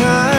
time